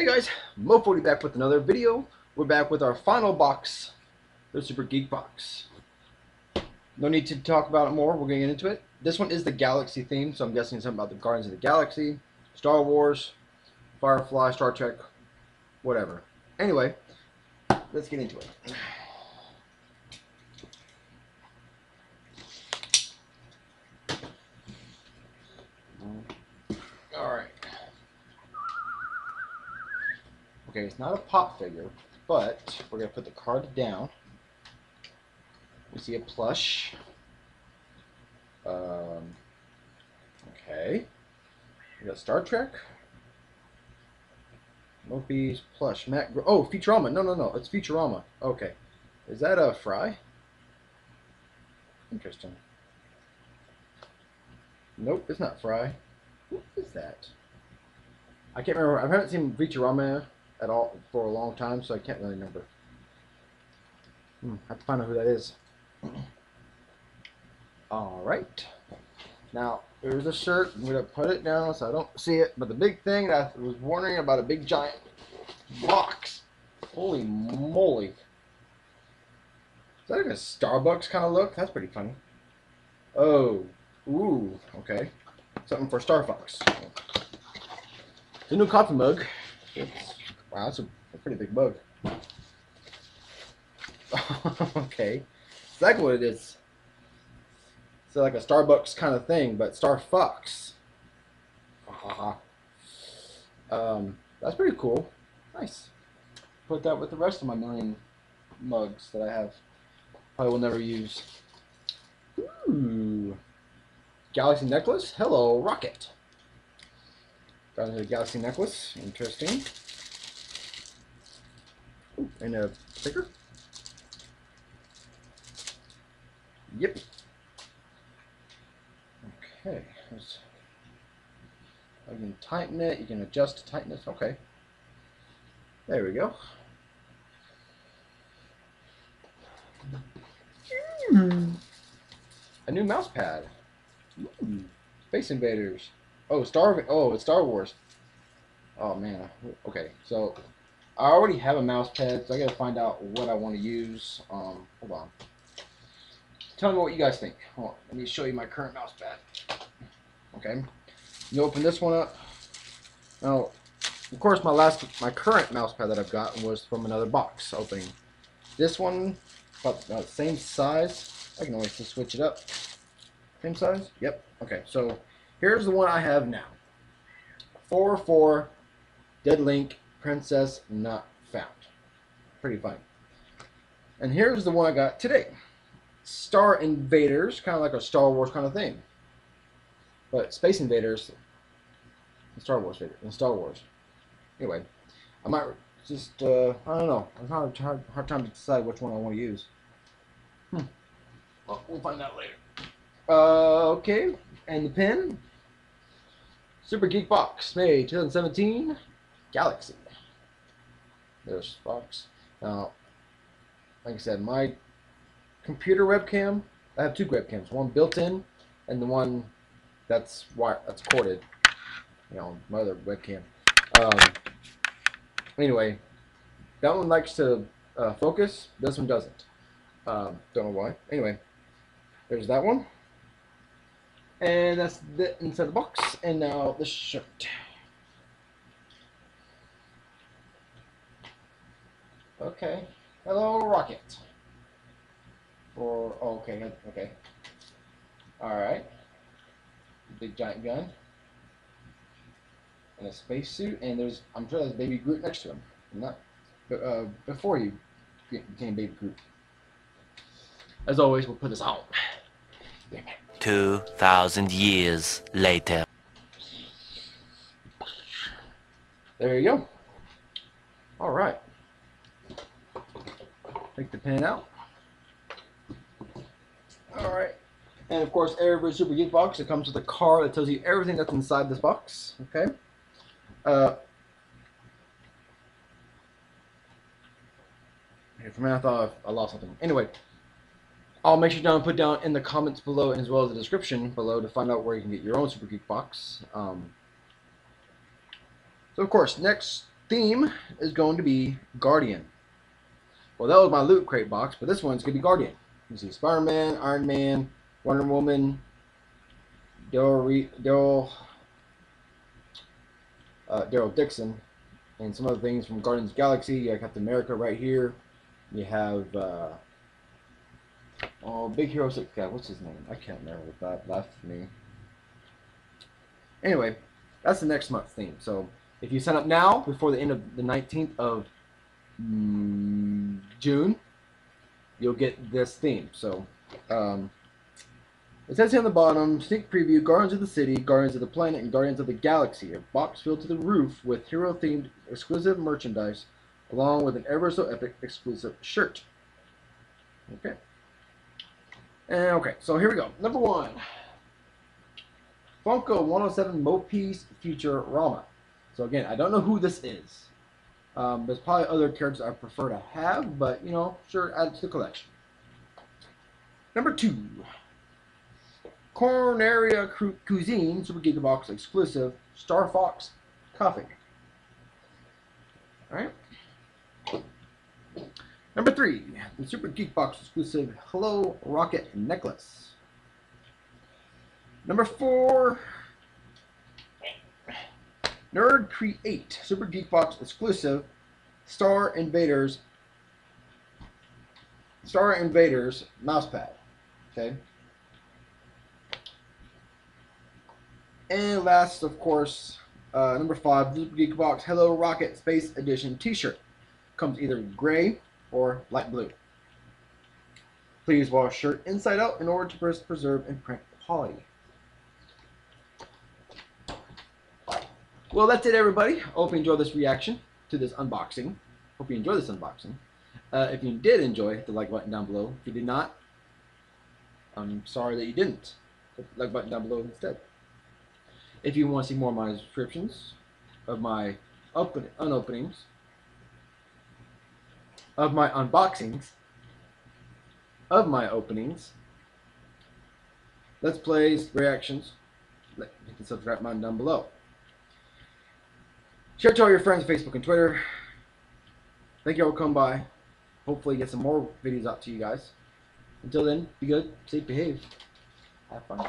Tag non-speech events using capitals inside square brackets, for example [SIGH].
Hey guys, MoFoTY back with another video. We're back with our final box, the Super Geek Box. No need to talk about it more, we're going to get into it. This one is the Galaxy theme, so I'm guessing something about the Guardians of the Galaxy, Star Wars, Firefly, Star Trek, whatever. Anyway, let's get into it. Alright. Okay, it's not a pop figure, but we're going to put the card down. We see a plush. Um, okay. We got Star Trek. Mopey's plush. Matt. Gr oh, Futurama. No, no, no. It's Futurama. Okay. Is that a Fry? Interesting. Nope, it's not Fry. What is that? I can't remember. I haven't seen Futurama at all for a long time, so I can't really remember. Hmm, I have to find out who that is. [CLEARS THROAT] all right. Now, there's a shirt. I'm going to put it down so I don't see it. But the big thing that I was wondering about a big giant box. Holy moly. Is that like a Starbucks kind of look? That's pretty funny. Oh. Ooh. Okay. Something for Star Fox. It's a new coffee mug. It's, wow, that's a, a pretty big mug. [LAUGHS] okay. Exactly what it is. So like a Starbucks kind of thing, but Star Fox. um, that's pretty cool. Nice. Put that with the rest of my million mugs that I have. Probably will never use. Ooh. Galaxy necklace. Hello, Rocket. Got a Galaxy necklace. Interesting. And a sticker. Yep. Okay. You can tighten it. You can adjust the tightness. Okay. There we go. Mm. A new mouse pad. Ooh. Space Invaders. Oh, Star. Oh, it's Star Wars. Oh man. Okay, so I already have a mouse pad, so I gotta find out what I want to use. Um, hold on. Tell me what you guys think. Hold on. Let me show you my current mouse pad. Okay. You open this one up. Now, of course, my last, my current mouse pad that I've gotten was from another box opening. This one, about the same size. I can always just switch it up. Same size? Yep. Okay, so here's the one I have now. 4-4 Dead Link Princess Not Found. Pretty funny. And here's the one I got today. Star Invaders, kind of like a Star Wars kind of thing. But Space Invaders, Star Wars, in Star Wars. Anyway, I might just, uh, I don't know. It's hard, hard, hard time to decide which one I want to use. Hmm. Well, we'll find out later. Uh, okay, and the pen. Super Geek Box, May 2017, Galaxy. There's Fox. Now, like I said, my computer webcam, I have two webcams. One built in, and the one that's wire, that's corded. You know, my other webcam. Um, anyway, that one likes to uh, focus. This one doesn't. Um, don't know why. Anyway, there's that one. And that's the inside the box. And now the shirt. Okay. Hello, Rocket. Or, oh, okay, okay. Alright. Big giant gun. And a spacesuit. And there's, I'm sure there's Baby Groot next to him. Not, uh, before you became Baby Groot. As always, we'll put this on. 2,000 years later. There you go. All right. Take the pen out. All right. And of course, every Super Geek box, it comes with a card that tells you everything that's inside this box. Okay. Uh, for minute, I thought I lost something. Anyway, I'll make sure down put down in the comments below as well as the description below to find out where you can get your own Super Geek box. Um, so of course, next theme is going to be Guardian. Well, that was my loot crate box, but this one's going to be Guardian. You see Spider-Man, Iron Man, Wonder Woman, Daryl, uh, Daryl Dixon, and some other things from Guardians Galaxy. You got Captain America right here. You have uh, oh, Big Hero Six guy. What's his name? I can't remember what that left me. Anyway, that's the next month's theme. So if you sign up now before the end of the 19th of June, you'll get this theme. So um, it says here on the bottom, sneak preview, Guardians of the City, Guardians of the Planet, and Guardians of the Galaxy. A box filled to the roof with hero-themed exclusive merchandise, along with an ever so epic exclusive shirt. Okay. And okay, so here we go. Number one. Funko 107 Mopes Futurama. So again, I don't know who this is. Um, there's probably other characters I prefer to have, but you know, sure, add to the collection. Number two. Corneria Cuisine Super Geek Box exclusive Star Fox Coffee. Alright. Number three, the Super Geek Box exclusive Hello Rocket Necklace. Number four, Nerd Create Super Geek Box exclusive Star Invaders Star Invaders mousepad. Okay. And last, of course, uh, number five, Super Geek Box Hello Rocket Space Edition T-shirt. Comes either gray or light blue. Please wash shirt inside out in order to preserve and print quality. Well, that's it, everybody. Hope you enjoyed this reaction to this unboxing. Hope you enjoyed this unboxing. Uh, if you did enjoy, hit the like button down below. If you did not, I'm sorry that you didn't. Hit the like button down below instead. If you want to see more of my descriptions of my open unopenings, of my unboxings, of my openings, let's plays, reactions, hit the subscribe button down below. Share it to all your friends on Facebook and Twitter. Thank you all coming by. Hopefully get some more videos out to you guys. Until then, be good, safe, behave, have fun.